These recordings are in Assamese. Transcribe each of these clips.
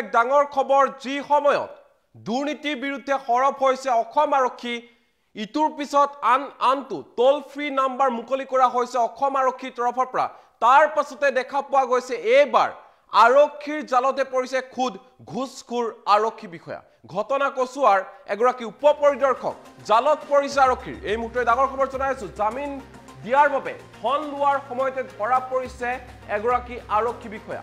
এক ডাঙৰ খবৰ যি সময়ত দুৰ্নীতিৰ বিৰুদ্ধে সৰব হৈছে অসম আৰক্ষী ইটোৰ পিছত আন আনটো টোল ফ্ৰী নাম্বাৰ মুকলি কৰা হৈছে অসম আৰক্ষীৰ তৰফৰ পৰা। তাৰ পাছতে দেখা পোৱা গৈছে এইবাৰ আৰক্ষীৰ জালতে পৰিছে খুদ ঘোচখোৰ আৰক্ষী বিষয়া। ঘটনা কচুৱাৰ এগৰাকী উপ পৰিদৰ্শক জালত পৰিছে আৰক্ষীৰ। এই মুহূৰ্তে ডাঙৰ খবৰ জনাই আছো জামিন দিয়াৰ বাবে ধন লোৱাৰ সময়তে ধৰা পৰিছে এগৰাকী আৰক্ষী বিষয়া।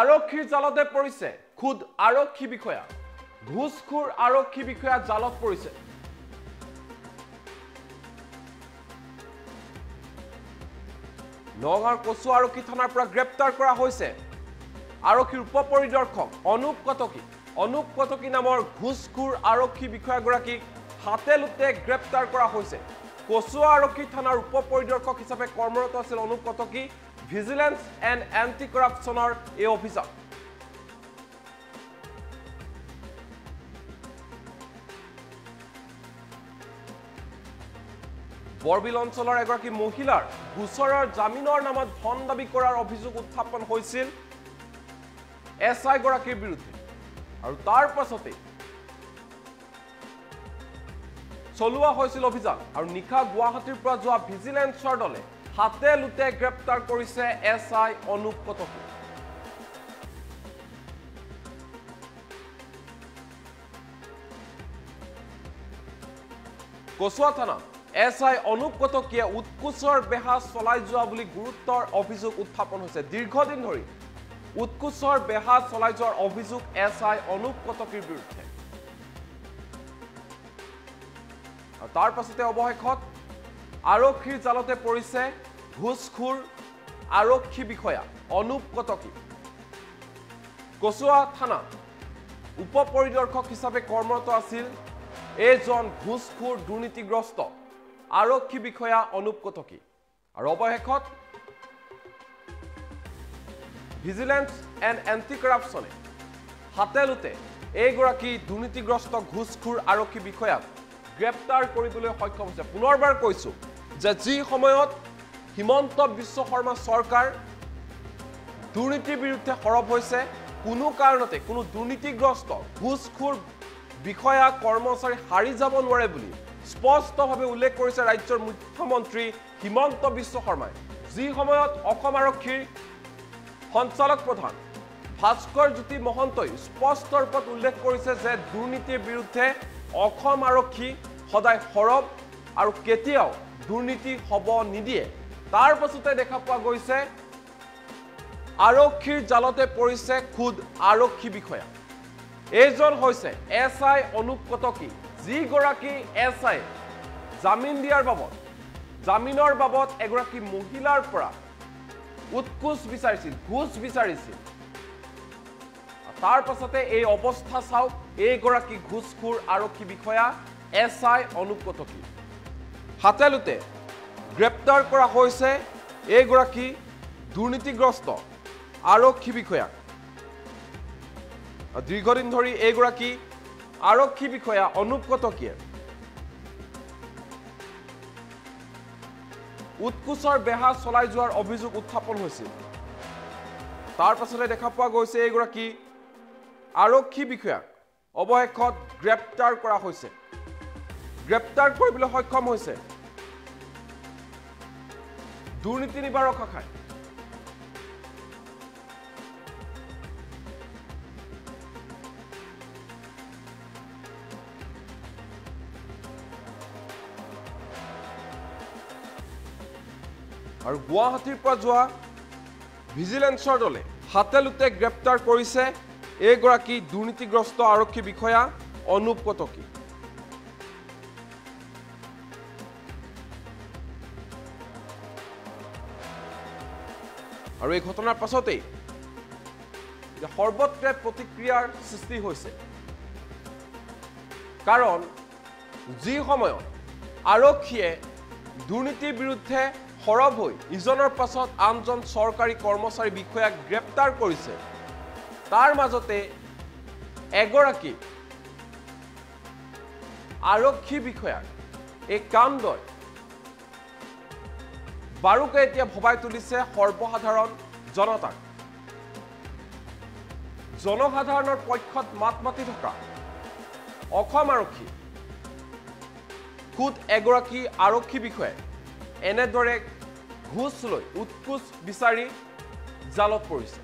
আৰক্ষীৰ জালতে পৰিছে। খুদ আৰক্ষী বিষয়া। ঘোচখোৰ আৰক্ষী বিষয়া জালত পৰিছে। নগাঁৱৰ কচু আৰক্ষী থানাৰ পৰা গ্ৰেপ্তাৰ কৰা হৈছে। আৰক্ষীৰ উপ পৰিদৰ্শক অনুপ কটকী। অনুপ কটকী নামৰ ঘোচখোৰ আৰক্ষী বিষয়াগৰাকীক হাতে লোতে গ্ৰেপ্তাৰ কৰা হৈছে। কচুৱা আৰক্ষী থানাৰ উপ পৰিদৰ্শক হিচাপে কৰ্মৰত আছিল Anup Kataki. Vigilance and anti কৰাপশ্যনৰ এই অভিযান। বৰবিল অঞ্চলৰ এগৰাকী মহিলাৰ গোচৰৰ জামিনৰ নামত ধন দাবী কৰাৰ অভিযোগ উত্থাপন হৈছিল এছ আই গৰাকীৰ বিৰুদ্ধে। আৰু তাৰ পাছতেই চলোৱা হৈছিল অভিযান। আৰু নিশা গুৱাহাটীৰ পৰা যোৱা ভিজিলেন্সৰ দলে হাতে লোতে গ্ৰেপ্তাৰ কৰিছে এছ আই অনুপ কটকী। কচুৱা থানা এছ আই অনুপ কটকীয়ে উৎকোচৰ বেহা চলাই যোৱা বুলি গুৰুত্বৰ অভিযোগ উত্থাপন হৈছে। দীৰ্ঘদিন ধৰি উৎকোচৰ বেহা চলাই যোৱাৰ অভিযোগ এছ আই অনুপ কটকীৰ বিৰুদ্ধে। তাৰ পাছতে অৱশেষত আৰক্ষীৰ জালতে পৰিছে ঘোচখোৰ আৰক্ষী বিষয়া অনুপ কটকী। কচুৱা থানা উপ পৰিদৰ্শক হিচাপে কৰ্মৰত আছিল এইজন ঘোচখোৰ দুৰ্নীতিগ্ৰস্ত আৰক্ষী বিষয়া অনুপ কটকী। আৰু অৱশেষত ভিজিলেন্স এণ্ড এণ্টি কৰাপশ্যনে হাতে লোতে এইগৰাকী দুৰ্নীতিগ্ৰস্ত ঘোচখোৰ আৰক্ষী বিষয়াক গ্ৰেপ্তাৰ কৰিবলৈ সক্ষম হৈছে। পুনৰবাৰ কৈছোঁ যে যি সময়ত হিমন্ত বিশ্ব শৰ্মা চৰকাৰ দুৰ্নীতিৰ বিৰুদ্ধে সৰব হৈছে কোনো কাৰণতে কোনো দুৰ্নীতিগ্ৰস্ত ঘোচখোৰ বিষয়া কৰ্মচাৰী হাৰি যাব নোৱাৰে বুলি স্পষ্টভাৱে উল্লেখ কৰিছে ৰাজ্যৰ মুখ্যমন্ত্ৰী হিমন্ত বিশ্ব শৰ্মাই। যি সময়ত অসম আৰক্ষীৰ সঞ্চালক প্ৰধান ভাস্কৰ জ্যোতি মহন্তই স্পষ্ট ৰূপত উল্লেখ কৰিছে যে দুৰ্নীতিৰ বিৰুদ্ধে অসম আৰক্ষী সদায় সৰব আৰু কেতিয়াও দুৰ্নীতি হ'ব নিদিয়ে। তাৰ পাছতে দেখা পোৱা গৈছে আৰক্ষীৰ জালতে পৰিছে খুদ আৰক্ষী বিষয়া। এইজন হৈছে এছ আই অনুপ কটকী যিগৰাকী এছ আই জামিন দিয়াৰ বাবদ। জামিনৰ বাবদ এগৰাকী মহিলাৰ পৰা উৎকোচ বিচাৰিছিল ঘোচ বিচাৰিছিল। তাৰ পাছতে এই অৱস্থা চাওক এইগৰাকী ঘোচখোৰ আৰক্ষী বিষয়া এছ আই অনুপ কটকী। হাতে লোতে গ্ৰেপ্তাৰ কৰা হৈছে এইগৰাকী দুৰ্নীতিগ্ৰস্ত আৰক্ষী বিষয়াক দীৰ্ঘদিন ধৰি এইগৰাকী আৰক্ষী বিষয়া অনুপ কটকীয়ে উৎকোচৰ বেহা চলাই যোৱাৰ অভিযোগ উত্থাপন হৈছিল। তাৰ পাছতে দেখা পোৱা গৈছে এইগৰাকী আৰক্ষী বিষয়াক অৱশেষত গ্ৰেপ্তাৰ কৰা হৈছে। গ্ৰেপ্তাৰ কৰিবলৈ সক্ষম হৈছে দুৰ্নীতি নিবাৰক শাখাই আৰু গুৱাহাটীৰ পৰা যোৱা ভিজিলেন্সৰ দলে হাতে লোতে গ্ৰেপ্তাৰ কৰিছে এইগৰাকী দুৰ্নীতিগ্ৰস্ত আৰক্ষী বিষয়া অনুপ কটকী। আৰু এই ঘটনাৰ পাছতেই সৰ্বত্ৰে প্ৰতিক্ৰিয়াৰ সৃষ্টি হৈছে। কাৰণ যি সময়ত আৰক্ষীয়ে দুৰ্নীতিৰ বিৰুদ্ধে সৰব হৈ ইজনৰ পাছত আনজন চৰকাৰী কৰ্মচাৰী বিষয়াক গ্ৰেপ্তাৰ কৰিছে তাৰ মাজতে এগৰাকী আৰক্ষী বিষয়াক এই কাণ্ডই বাৰুকে এতিয়া ভবাই তুলিছে সৰ্বসাধাৰণ জনতাক। জনসাধাৰণৰ পক্ষত মাত মাতি থকা অসম আৰক্ষী। খুদ এগৰাকী আৰক্ষী বিষয়াই এনেদৰে ঘোচ লৈ উৎকোচ বিচাৰি জালত পৰিছে।